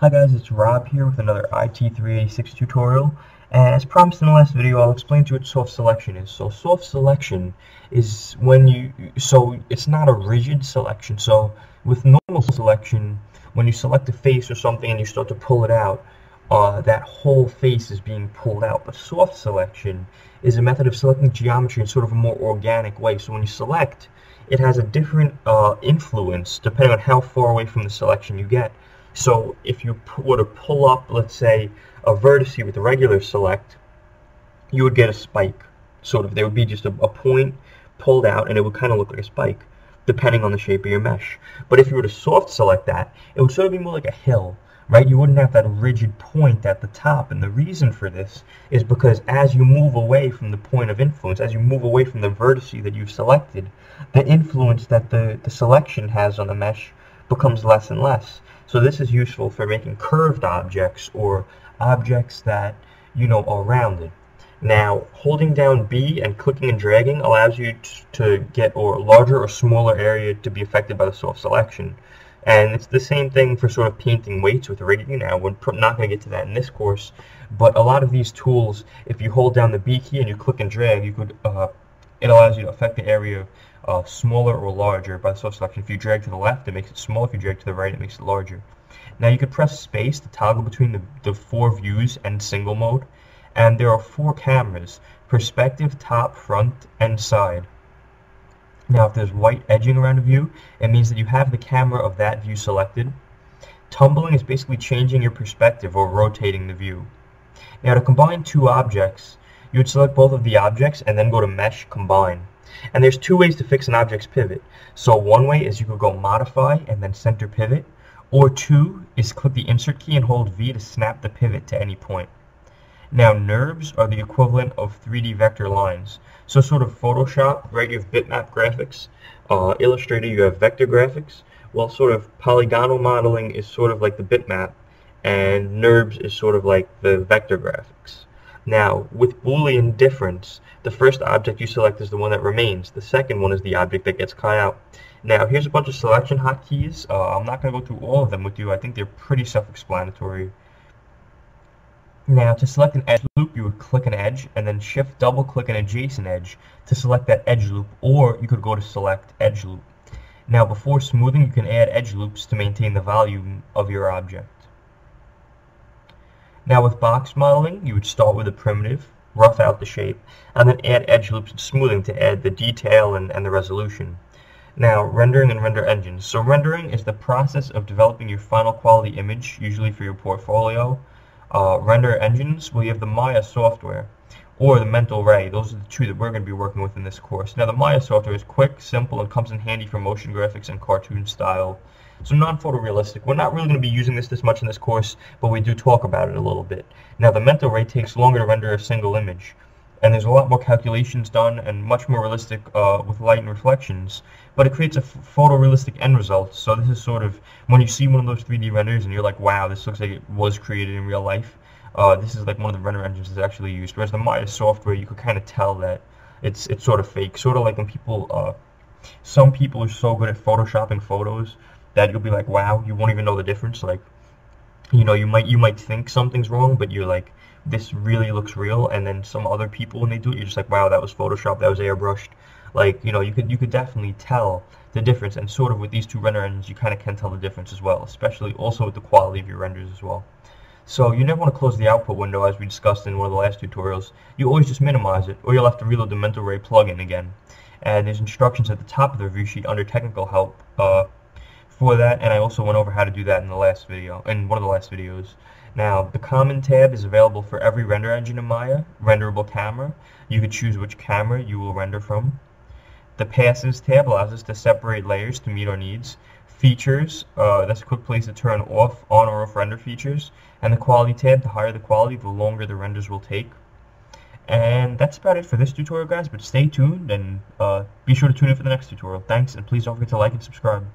Hi guys, it's Rob here with another IT386 tutorial. And as promised in the last video, I'll explain to you what soft selection is. So soft selection is when you, so it's not a rigid selection. So with normal selection, when you select a face or something and you start to pull it out, uh, that whole face is being pulled out. But soft selection is a method of selecting geometry in sort of a more organic way. So when you select, it has a different uh, influence depending on how far away from the selection you get. So if you were to pull up, let's say, a vertice with a regular select, you would get a spike. Sort of, there would be just a, a point pulled out, and it would kind of look like a spike, depending on the shape of your mesh. But if you were to soft select that, it would sort of be more like a hill, right? You wouldn't have that rigid point at the top. And the reason for this is because as you move away from the point of influence, as you move away from the vertice that you've selected, the influence that the, the selection has on the mesh becomes less and less. So this is useful for making curved objects or objects that, you know, are rounded. Now, holding down B and clicking and dragging allows you to get a larger or smaller area to be affected by the soft selection. And it's the same thing for sort of painting weights with rigging. Now, we're not going to get to that in this course, but a lot of these tools, if you hold down the B key and you click and drag, you could, uh, it allows you to affect the area uh, smaller or larger by the soft selection. If you drag to the left, it makes it small. If you drag to the right, it makes it larger. Now you can press space to toggle between the, the four views and single mode. And there are four cameras, perspective, top, front, and side. Now if there's white edging around a view, it means that you have the camera of that view selected. Tumbling is basically changing your perspective or rotating the view. Now to combine two objects, you would select both of the objects and then go to Mesh Combine. And there's two ways to fix an object's pivot. So one way is you could go modify and then center pivot, or two is click the insert key and hold V to snap the pivot to any point. Now NURBS are the equivalent of 3D vector lines. So sort of Photoshop, right, you have bitmap graphics. Uh, Illustrator, you have vector graphics. Well, sort of polygonal modeling is sort of like the bitmap, and NURBS is sort of like the vector graphics. Now, with Boolean difference, the first object you select is the one that remains. The second one is the object that gets cut out. Now, here's a bunch of selection hotkeys. Uh, I'm not going to go through all of them with you. I think they're pretty self-explanatory. Now, to select an edge loop, you would click an edge, and then shift double-click an adjacent edge to select that edge loop, or you could go to select edge loop. Now, before smoothing, you can add edge loops to maintain the volume of your object. Now with box modeling, you would start with a primitive, rough out the shape, and then add edge loops and smoothing to add the detail and, and the resolution. Now, rendering and render engines. So rendering is the process of developing your final quality image, usually for your portfolio. Uh, render engines, well, you have the Maya software or the Mental Ray. Those are the two that we're going to be working with in this course. Now, the Maya software is quick, simple, and comes in handy for motion graphics and cartoon style so non-photorealistic. We're not really going to be using this this much in this course, but we do talk about it a little bit. Now the mental ray takes longer to render a single image, and there's a lot more calculations done and much more realistic uh, with light and reflections, but it creates a photorealistic end result. So this is sort of, when you see one of those 3D renders and you're like, wow, this looks like it was created in real life, uh, this is like one of the render engines that's actually used. Whereas the Maya software, you could kind of tell that it's it's sort of fake. Sort of like when people, uh, some people are so good at photoshopping photos that you'll be like, wow, you won't even know the difference. Like, you know, you might you might think something's wrong, but you're like, this really looks real. And then some other people when they do it, you're just like, wow, that was Photoshop, that was airbrushed. Like, you know, you could you could definitely tell the difference. And sort of with these two render engines, you kind of can tell the difference as well, especially also with the quality of your renders as well. So you never want to close the output window as we discussed in one of the last tutorials. You always just minimize it, or you'll have to reload the Mental Ray plugin again. And there's instructions at the top of the review sheet under technical help uh, for that, and I also went over how to do that in the last video, in one of the last videos. Now, the Common tab is available for every render engine in Maya, renderable camera. You can choose which camera you will render from. The Passes tab allows us to separate layers to meet our needs. Features, uh, that's a quick place to turn off, on or off render features. And the Quality tab, the higher the quality, the longer the renders will take. And that's about it for this tutorial, guys, but stay tuned and uh, be sure to tune in for the next tutorial. Thanks, and please don't forget to like and subscribe.